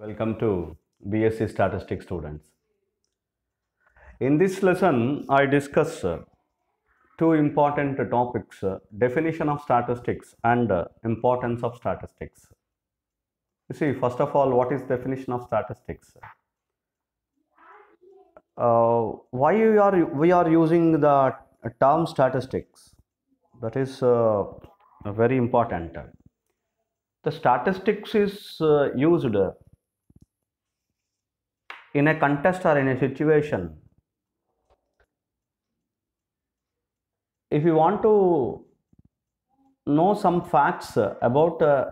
Welcome to BSc Statistics students. In this lesson, I discuss uh, two important topics uh, definition of statistics and uh, importance of statistics. You see, first of all, what is definition of statistics? Uh, why we are we are using the term statistics? That is uh, very important. The statistics is uh, used in a contest or in a situation. If you want to know some facts about uh,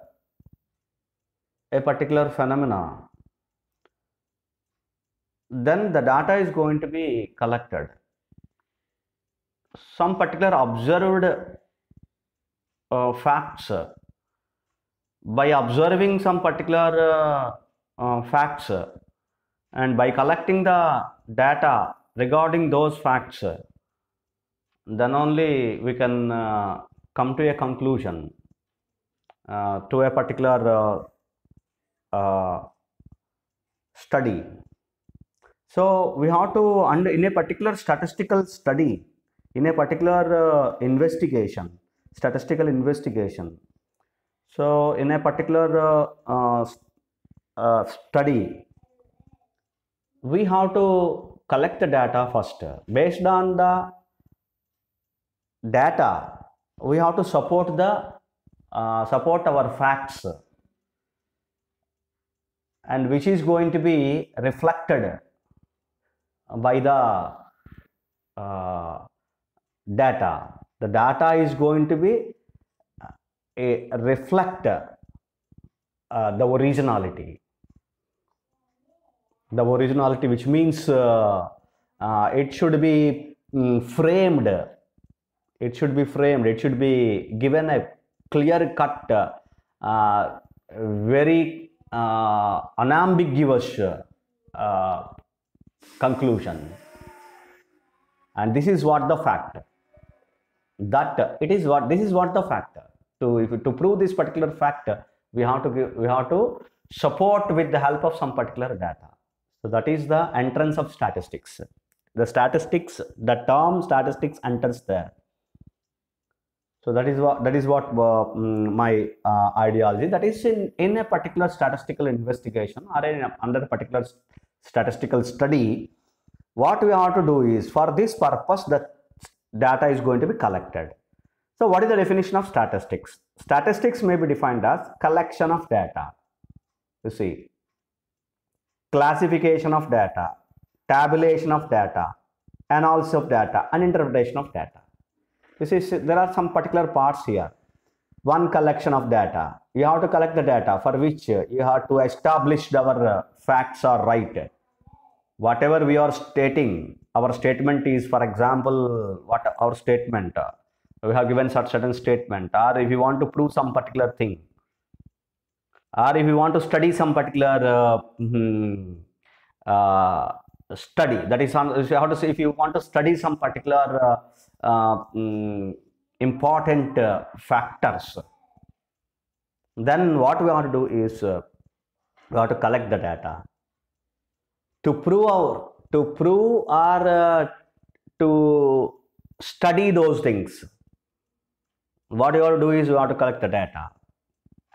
a particular phenomena then the data is going to be collected. Some particular observed uh, facts by observing some particular uh, uh, facts and by collecting the data regarding those facts then only we can uh, come to a conclusion uh, to a particular uh, uh, study. So we have to under in a particular statistical study in a particular uh, investigation statistical investigation. So in a particular uh, study we have to collect the data first. Based on the data we have to support the uh, support our facts. And which is going to be reflected by the uh, data. The data is going to be a reflect uh, the originality the originality which means uh, uh, it should be mm, framed. It should be framed. It should be given a clear cut uh, very uh, unambiguous uh, conclusion. And this is what the fact. That it is what this is what the fact. To if, to prove this particular fact we have to give, we have to support with the help of some particular data so that is the entrance of statistics. The statistics the term statistics enters there. So that is what that is what uh, mm, my uh, ideology. That is in in a particular statistical investigation or in a, under a particular s- statistical study what we have to do is for this purpose the data is going to be collected. So what is the definition of statistics? Statistics may be defined as collection of data. You see classification of data tabulation of data analysis of data and interpretation of data. You see s- there are some particular parts here. One collection of data. You have to collect the data for which you have to establish our uh, facts are right. Whatever we are stating our statement is for example what our statement uh, we have given such certain statement or if you want to prove some particular thing or if you want to study some particular uh, mhm, uh, study that is on how to say if you want to study some particular uh, uh, mm, important factors then what we want to do is we have to collect the data. To prove our to prove or uh, to study those things what you have to do is you have to collect the data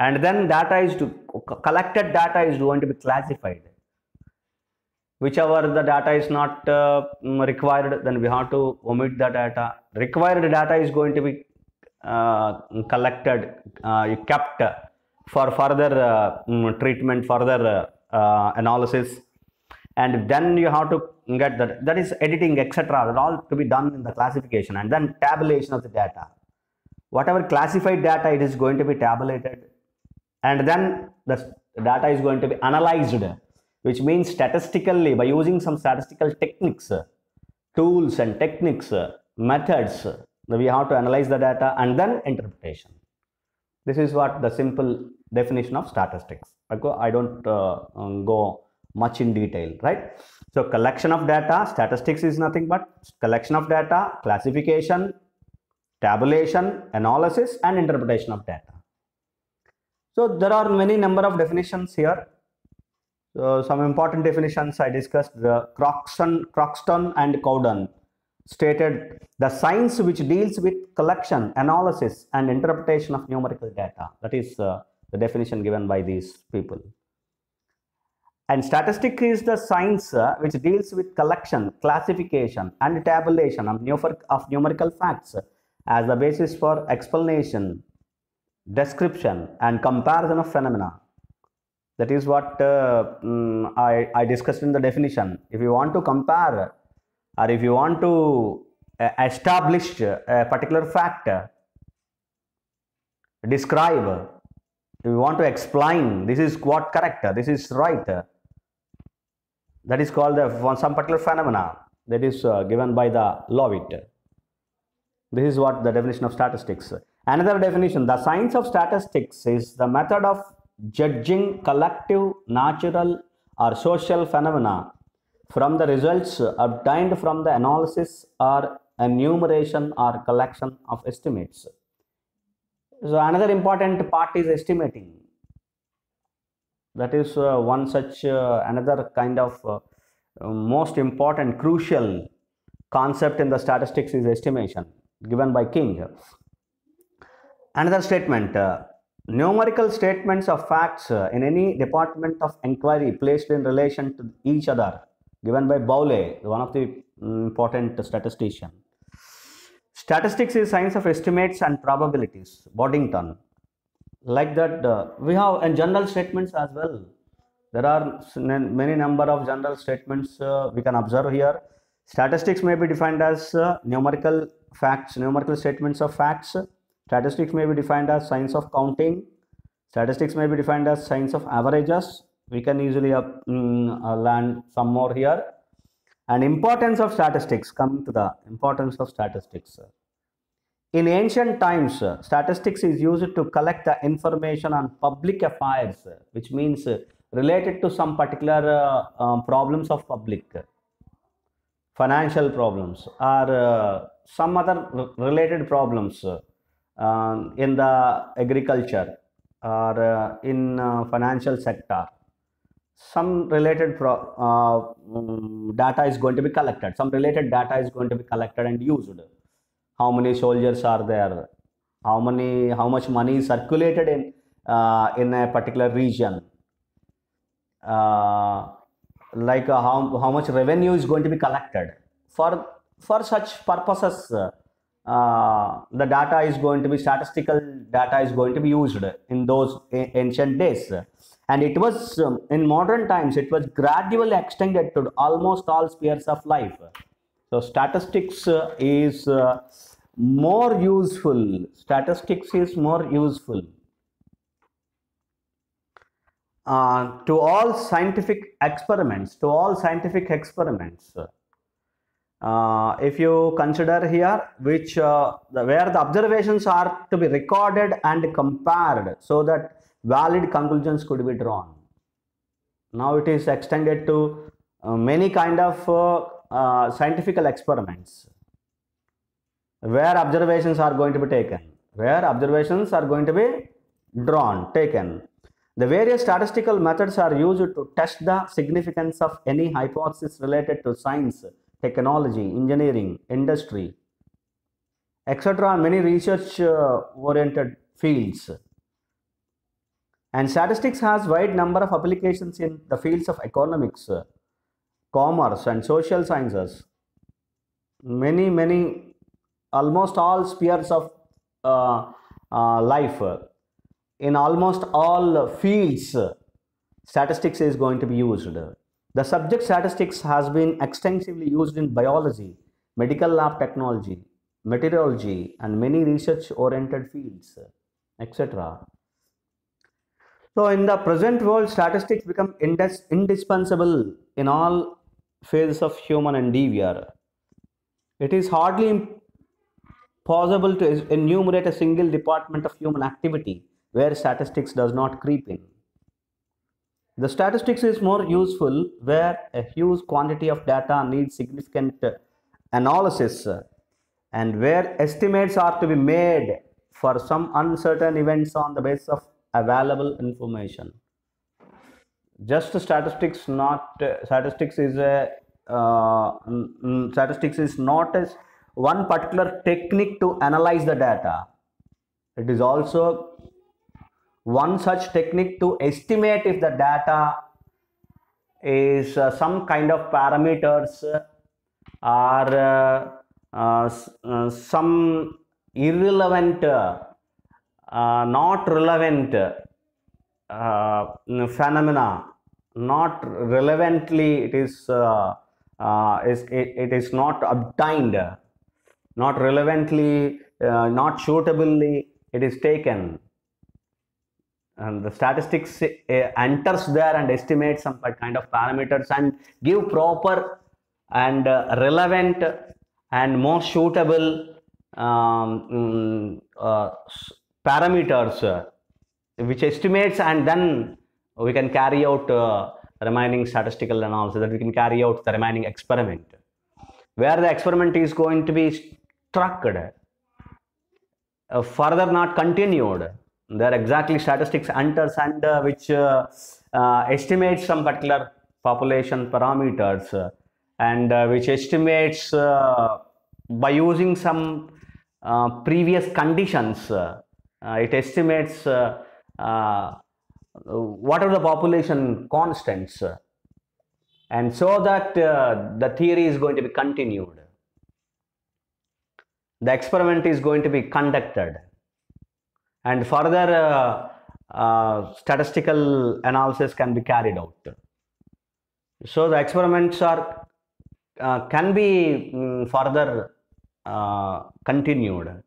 and then data is to collected data is going to be classified. Whichever the data is not uh, required then we have to omit the data. Required data is going to be uh, collected uh, kept for further uh, mm, treatment further uh, uh, analysis. And then you have to get that that is editing etc that all to be done in the classification and then tabulation of the data. Whatever classified data it is going to be tabulated and then the data is going to be analyzed which means statistically by using some statistical techniques tools and techniques methods we have to analyze the data and then interpretation. This is what the simple definition of statistics. Okay i don't uh, um, go much in detail right? So collection of data statistics is nothing but collection of data classification tabulation analysis and interpretation of data so there are many number of definitions here So some important definitions I discussed. The Croxton, Croxton and Cowden stated the science which deals with collection, analysis, and interpretation of numerical data. That is uh, the definition given by these people. And statistics is the science uh, which deals with collection, classification, and tabulation of, numer- of numerical facts as the basis for explanation, description, and comparison of phenomena. That is what uh, mm, I, I discussed in the definition. If you want to compare or if you want to uh, establish a particular fact, describe, if you want to explain this is what correct, this is right, that is called the, some particular phenomena that is uh, given by the Lovitt. This is what the definition of statistics. Another definition, the science of statistics is the method of judging collective, natural, or social phenomena from the results obtained from the analysis or enumeration or collection of estimates. So another important part is estimating. That is uh, one such uh, another kind of uh, most important crucial concept in the statistics is estimation given by King. Another statement uh, numerical statements of facts uh, in any department of inquiry placed in relation to each other given by Bowley, one of the mm, important statistician. Statistics is science of estimates and probabilities, Boddington. Like that, uh, we have and general statements as well. There are many number of general statements uh, we can observe here. Statistics may be defined as uh, numerical facts, numerical statements of facts. Statistics may be defined as science of counting. Statistics may be defined as science of averages. We can easily uh, mm, uh, learn some more here. And importance of statistics. Coming to the importance of statistics. In ancient times, statistics is used to collect the information on public affairs, which means uh, related to some particular uh, um, problems of public, financial problems, or uh, some other related problems um, in the agriculture or uh, in uh, financial sector. Some related pro- uh, mm, data is going to be collected. Some related data is going to be collected and used how many soldiers are there how many how much money is circulated in uh, in a particular region uh, like how, how much revenue is going to be collected for for such purposes uh, uh, the data is going to be statistical data is going to be used in those ancient days and it was um, in modern times it was gradually extended to almost all spheres of life so statistics uh, is uh, more useful. Statistics is more useful uh, to all scientific experiments. To all scientific experiments. Uh, if you consider here which uh, the, where the observations are to be recorded and compared so that valid conclusions could be drawn. Now it is extended to uh, many kind of uh, uh, scientific experiments where observations are going to be taken where observations are going to be drawn taken. The various statistical methods are used to test the significance of any hypothesis related to science technology engineering industry etc and many research uh, oriented fields. And statistics has wide number of applications in the fields of economics uh, commerce and social sciences. Many many almost all spheres of uh, uh, life uh, in almost all fields statistics is going to be used the subject statistics has been extensively used in biology medical lab technology meteorology and many research oriented fields etc so in the present world, statistics become indis- indispensable in all phases of human endeavor. It is hardly possible to enumerate a single department of human activity where statistics does not creep in. The statistics is more useful where a huge quantity of data needs significant uh, analysis uh, and where estimates are to be made for some uncertain events on the basis of available information. just statistics not uh, statistics is a uh, statistics is not as one particular technique to analyze the data it is also one such technique to estimate if the data is uh, some kind of parameters or uh, uh, uh, some irrelevant uh, not relevant phenomena not relevantly it is uh, is it, it is not obtained not relevantly uh, not suitably it is taken and the statistics uh, enters there and estimates some kind of parameters and give proper and uh, relevant and more suitable um, mm, uh, parameters uh, which estimates and then we can carry out uh, remaining statistical analysis that we can carry out the remaining experiment. Where the experiment is going to be struck uh, further not continued there are exactly statistics enters and uh, which uh, uh, estimates some particular population parameters uh, and uh, which estimates uh, by using some previous conditions it estimates what are the population constants and so that uh, the theory is going to be continued. The experiment is going to be conducted and further uh, uh, statistical analysis can be carried out. So the experiments are uh, can be mm, further uh, continued.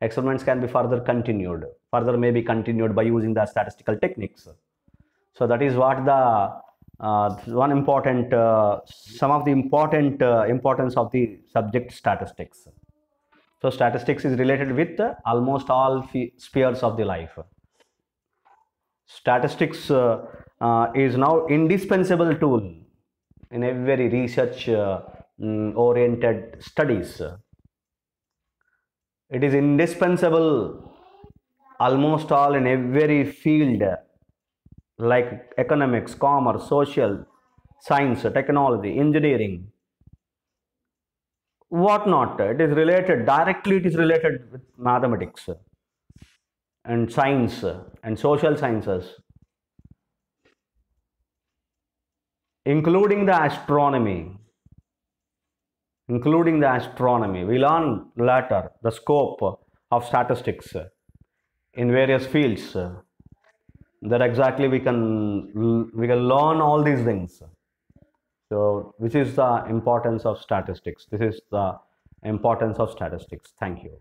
Experiments can be further continued. Further may be continued by using the statistical techniques. So that is what the uh, one important uh, some of the important importance of the subject statistics so statistics is related with almost all spheres of the life. Statistics uh, uh, is now indispensable tool in every research uh, mm, oriented studies. It is indispensable almost all in every field like economics commerce social science technology engineering what not? It is related directly it is related with mathematics and science and social sciences including the astronomy including the astronomy. We learn later the scope of statistics in various fields that exactly we can we can learn all these things so which is the importance of statistics. This is the importance of statistics. Thank you